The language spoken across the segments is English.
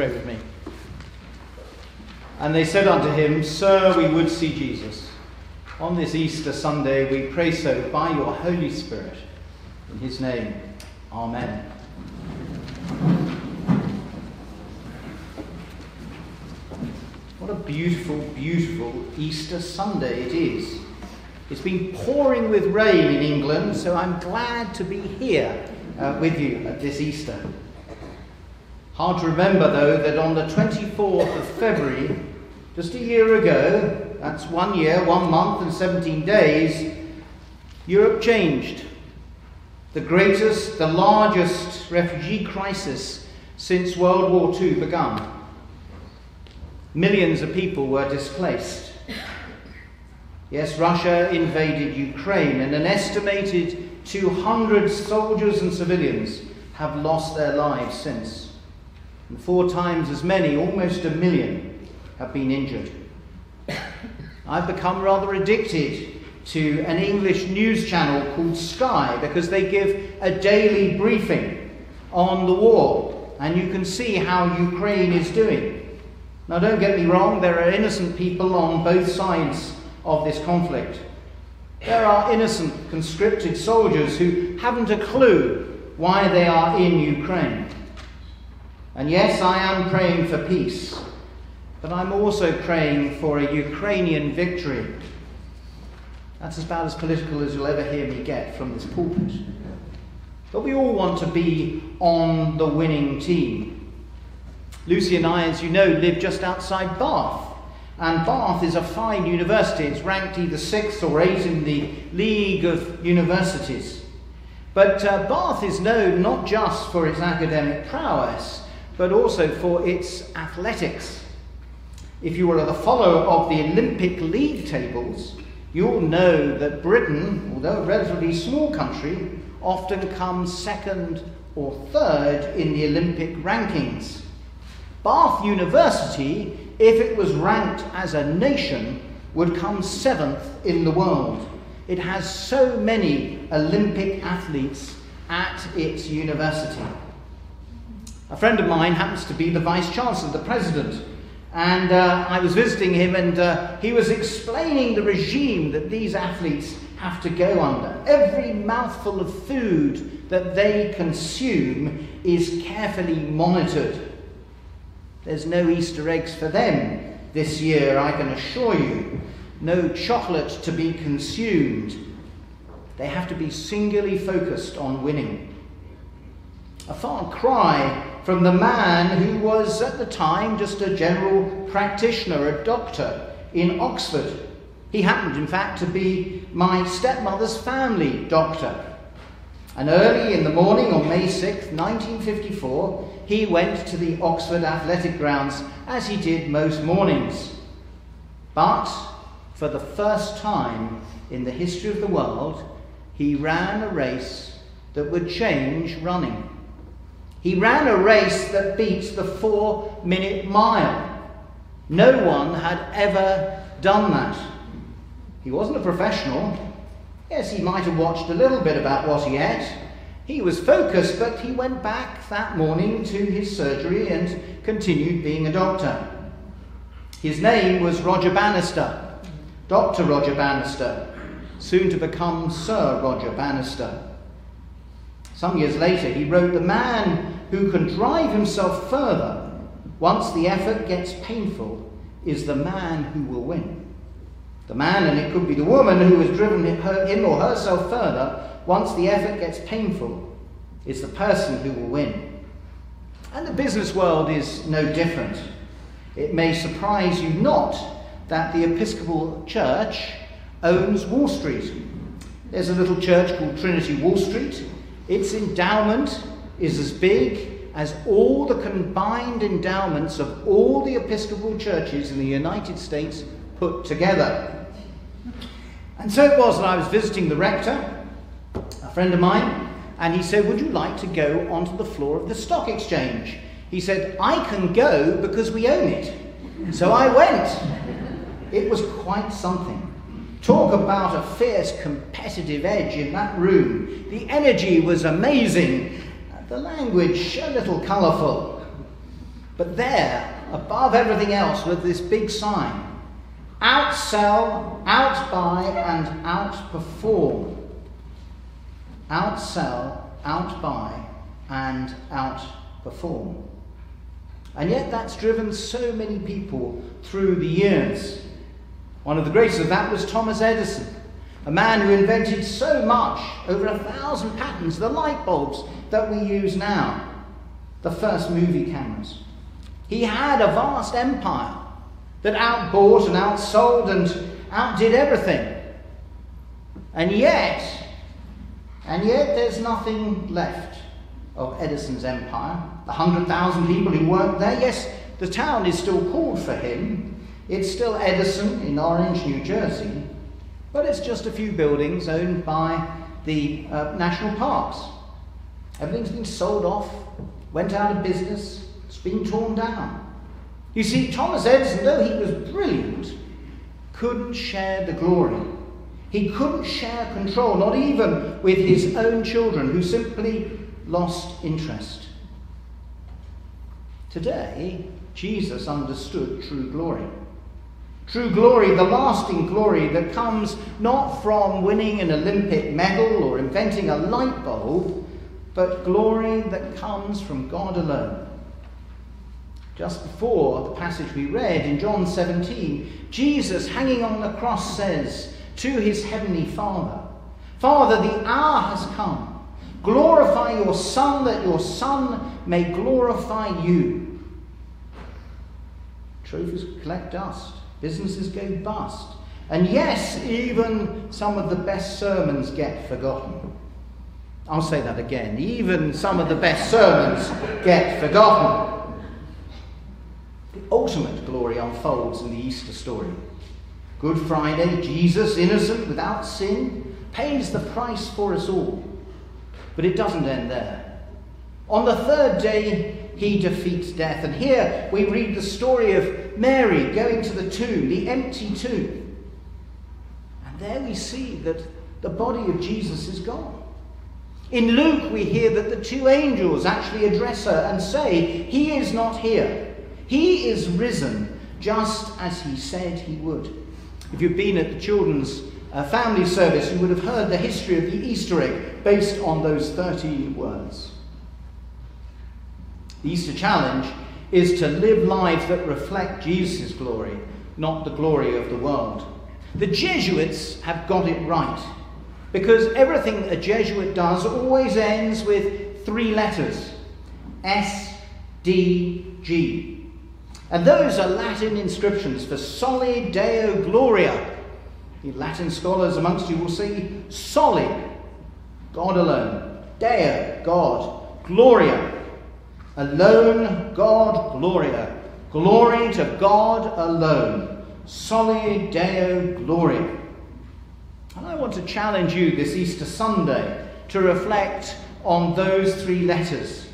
pray with me? And they said unto him, Sir, we would see Jesus. On this Easter Sunday, we pray so by your Holy Spirit. In his name, Amen. What a beautiful, beautiful Easter Sunday it is. It's been pouring with rain in England, so I'm glad to be here uh, with you at this Easter. Hard to remember, though, that on the 24th of February, just a year ago, that's one year, one month, and 17 days, Europe changed. The greatest, the largest refugee crisis since World War II began. Millions of people were displaced. Yes, Russia invaded Ukraine, and an estimated 200 soldiers and civilians have lost their lives since and four times as many, almost a million, have been injured. I've become rather addicted to an English news channel called Sky because they give a daily briefing on the war and you can see how Ukraine is doing. Now, don't get me wrong, there are innocent people on both sides of this conflict. There are innocent conscripted soldiers who haven't a clue why they are in Ukraine. And yes, I am praying for peace, but I'm also praying for a Ukrainian victory. That's as about as political as you'll ever hear me get from this pulpit. But we all want to be on the winning team. Lucy and I, as you know, live just outside Bath. And Bath is a fine university. It's ranked either sixth or eighth in the League of Universities. But uh, Bath is known not just for its academic prowess, but also for its athletics. If you are the follower of the Olympic League tables, you'll know that Britain, although a relatively small country, often comes second or third in the Olympic rankings. Bath University, if it was ranked as a nation, would come seventh in the world. It has so many Olympic athletes at its university. A friend of mine happens to be the Vice Chancellor, the President, and uh, I was visiting him and uh, he was explaining the regime that these athletes have to go under. Every mouthful of food that they consume is carefully monitored. There's no Easter eggs for them this year, I can assure you. No chocolate to be consumed. They have to be singularly focused on winning. A far cry from the man who was at the time just a general practitioner, a doctor in Oxford. He happened, in fact, to be my stepmother's family doctor. And early in the morning on May 6, 1954, he went to the Oxford Athletic Grounds as he did most mornings. But for the first time in the history of the world, he ran a race that would change running. He ran a race that beat the four minute mile. No one had ever done that. He wasn't a professional. Yes, he might have watched a little bit about what he ate. He was focused, but he went back that morning to his surgery and continued being a doctor. His name was Roger Bannister, Dr. Roger Bannister, soon to become Sir Roger Bannister. Some years later, he wrote, The man who can drive himself further once the effort gets painful is the man who will win. The man, and it could be the woman who has driven him or herself further once the effort gets painful, is the person who will win. And the business world is no different. It may surprise you not that the Episcopal Church owns Wall Street. There's a little church called Trinity Wall Street its endowment is as big as all the combined endowments of all the Episcopal churches in the United States put together. And so it was that I was visiting the rector, a friend of mine, and he said, Would you like to go onto the floor of the stock exchange? He said, I can go because we own it. So I went. It was quite something. Talk about a fierce competitive edge in that room. The energy was amazing, the language a little colourful. But there, above everything else, was this big sign outsell, outbuy, and outperform. Outsell, outbuy, and outperform. And yet, that's driven so many people through the years. One of the greatest of that was Thomas Edison, a man who invented so much, over a thousand patents, the light bulbs that we use now, the first movie cameras. He had a vast empire that outbought and outsold and outdid everything. And yet, and yet there's nothing left of Edison's empire. The 100,000 people who worked there, yes, the town is still called for him. It's still Edison in Orange, New Jersey, but it's just a few buildings owned by the uh, national parks. Everything's been sold off, went out of business, it's been torn down. You see, Thomas Edison, though he was brilliant, couldn't share the glory. He couldn't share control, not even with his own children, who simply lost interest. Today, Jesus understood true glory. True glory, the lasting glory that comes not from winning an Olympic medal or inventing a light bulb, but glory that comes from God alone. Just before the passage we read in John 17, Jesus, hanging on the cross, says to his heavenly Father, Father, the hour has come. Glorify your Son, that your Son may glorify you. Trophies collect dust, businesses go bust. And yes, even some of the best sermons get forgotten. I'll say that again. Even some of the best sermons get forgotten. The ultimate glory unfolds in the Easter story. Good Friday, Jesus, innocent, without sin, pays the price for us all. But it doesn't end there. On the third day, he defeats death. And here we read the story of Mary going to the tomb, the empty tomb. And there we see that the body of Jesus is gone. In Luke, we hear that the two angels actually address her and say, He is not here. He is risen, just as he said he would. If you've been at the children's uh, family service, you would have heard the history of the Easter egg based on those 30 words. The Easter challenge is to live lives that reflect Jesus' glory, not the glory of the world. The Jesuits have got it right because everything a Jesuit does always ends with three letters S, D, G. And those are Latin inscriptions for Soli Deo Gloria. The Latin scholars amongst you will see Soli, God alone. Deo, God. Gloria, alone, God, Gloria. Glory to God alone. Soli Deo Gloria. And I want to challenge you this Easter Sunday to reflect on those three letters.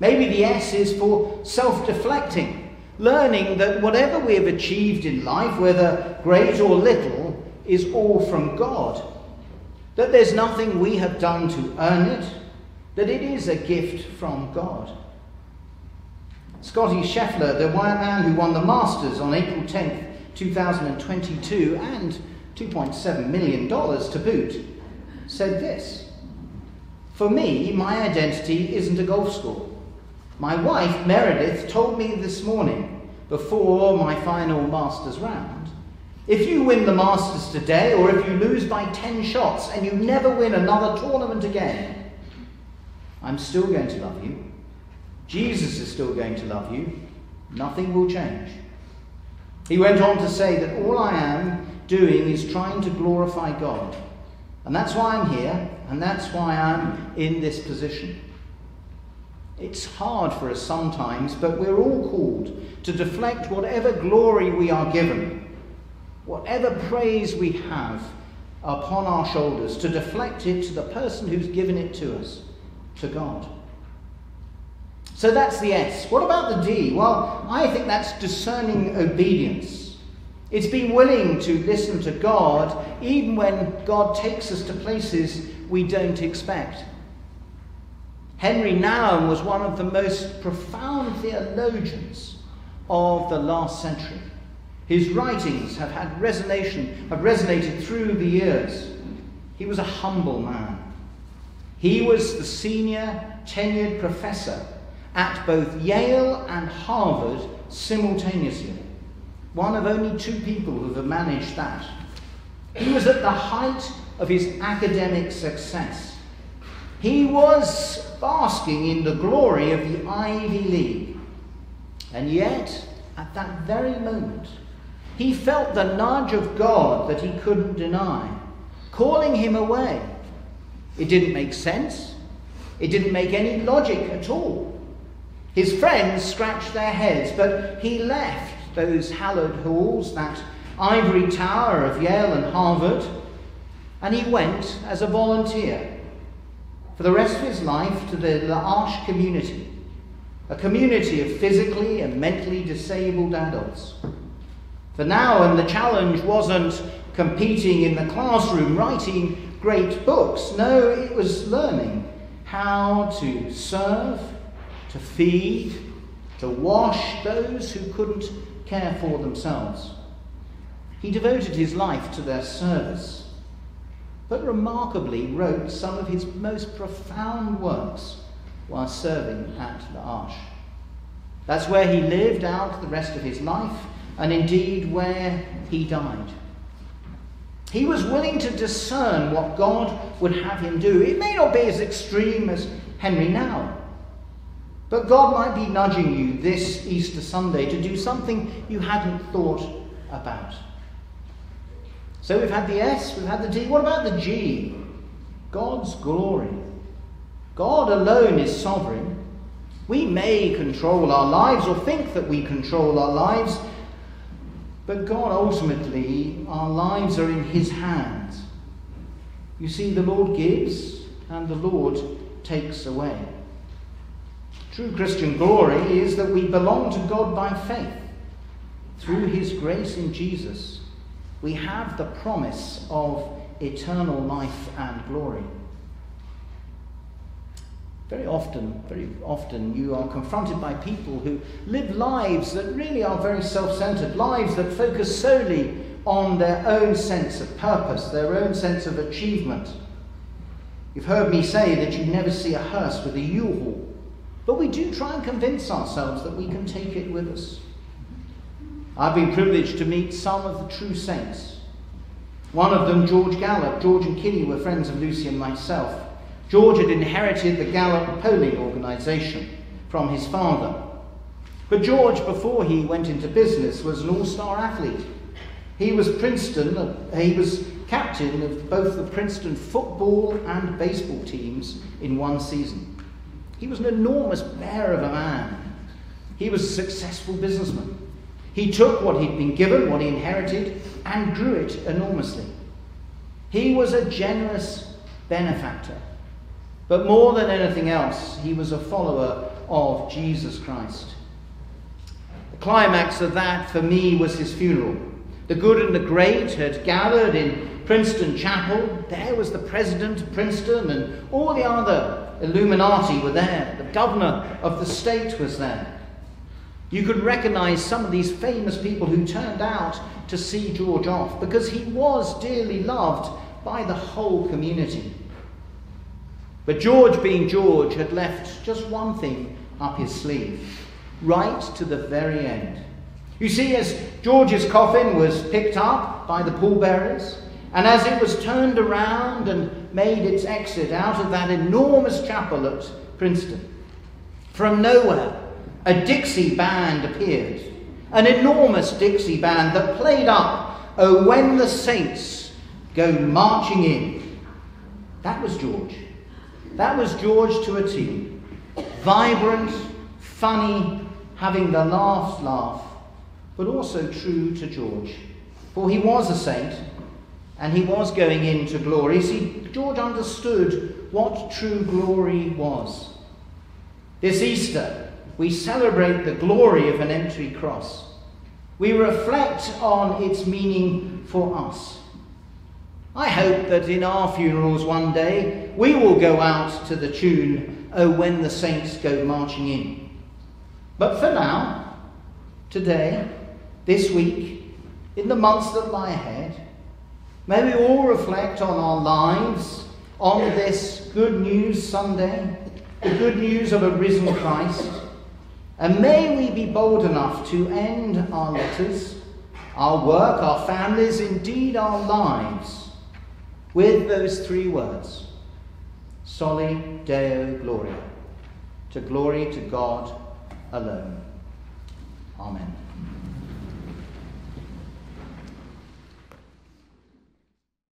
Maybe the S is for self deflecting, learning that whatever we have achieved in life, whether great or little, is all from God. That there's nothing we have done to earn it, that it is a gift from God. Scotty Scheffler, the man who won the Masters on April 10th, 2022, and $2.7 million to boot, said this For me, my identity isn't a golf score. My wife, Meredith, told me this morning, before my final Masters round, if you win the Masters today, or if you lose by 10 shots and you never win another tournament again, I'm still going to love you. Jesus is still going to love you. Nothing will change. He went on to say that all I am doing is trying to glorify God. And that's why I'm here, and that's why I'm in this position. It's hard for us sometimes, but we're all called to deflect whatever glory we are given, whatever praise we have upon our shoulders, to deflect it to the person who's given it to us, to God. So that's the S. What about the D? Well, I think that's discerning obedience. It's being willing to listen to God even when God takes us to places we don't expect. Henry Nouwen was one of the most profound theologians of the last century. His writings have had resonation, have resonated through the years. He was a humble man. He was the senior tenured professor at both Yale and Harvard simultaneously. One of only two people who have managed that. He was at the height of his academic success. He was basking in the glory of the Ivy League. And yet, at that very moment, he felt the nudge of God that he couldn't deny, calling him away. It didn't make sense. It didn't make any logic at all. His friends scratched their heads, but he left those hallowed halls, that ivory tower of Yale and Harvard, and he went as a volunteer for the rest of his life to the L'Arche community, a community of physically and mentally disabled adults. For now, and the challenge wasn't competing in the classroom, writing great books. No, it was learning how to serve, to feed, to wash those who couldn't care for themselves. He devoted his life to their service, but remarkably wrote some of his most profound works while serving at L'Arche. That's where he lived out the rest of his life and indeed where he died. He was willing to discern what God would have him do. It may not be as extreme as Henry Nouwen, but God might be nudging you this Easter Sunday to do something you hadn't thought about. So we've had the S, we've had the D. What about the G? God's glory. God alone is sovereign. We may control our lives or think that we control our lives, but God, ultimately, our lives are in His hands. You see, the Lord gives and the Lord takes away. True Christian glory is that we belong to God by faith. Through His grace in Jesus, we have the promise of eternal life and glory. Very often, very often, you are confronted by people who live lives that really are very self centered, lives that focus solely on their own sense of purpose, their own sense of achievement. You've heard me say that you never see a hearse with a U haul, but we do try and convince ourselves that we can take it with us. I've been privileged to meet some of the true saints. One of them, George Gallup. George and Kitty were friends of Lucy and myself. George had inherited the Gallup polling organisation from his father. But George, before he went into business, was an all star athlete. He was Princeton, uh, he was captain of both the Princeton football and baseball teams in one season. He was an enormous bear of a man. He was a successful businessman. He took what he'd been given, what he inherited, and grew it enormously. He was a generous benefactor. But more than anything else, he was a follower of Jesus Christ. The climax of that for me was his funeral. The good and the great had gathered in Princeton Chapel. There was the president of Princeton, and all the other Illuminati were there. The governor of the state was there. You could recognize some of these famous people who turned out to see George off because he was dearly loved by the whole community. But George, being George, had left just one thing up his sleeve, right to the very end. You see, as George's coffin was picked up by the pallbearers, and as it was turned around and made its exit out of that enormous chapel at Princeton, from nowhere, a Dixie band appeared. An enormous Dixie band that played up, Oh, when the saints go marching in. That was George. That was George to a T. Vibrant, funny, having the last laugh, but also true to George. For he was a saint, and he was going into glory. See, George understood what true glory was. This Easter, we celebrate the glory of an empty cross. We reflect on its meaning for us. I hope that in our funerals one day we will go out to the tune oh, when the saints go marching in. But for now, today, this week, in the months that lie ahead, may we all reflect on our lives on this Good News Sunday, the good news of a risen Christ. And may we be bold enough to end our letters, our work, our families, indeed our lives, with those three words Soli Deo Gloria, to glory to God alone. Amen.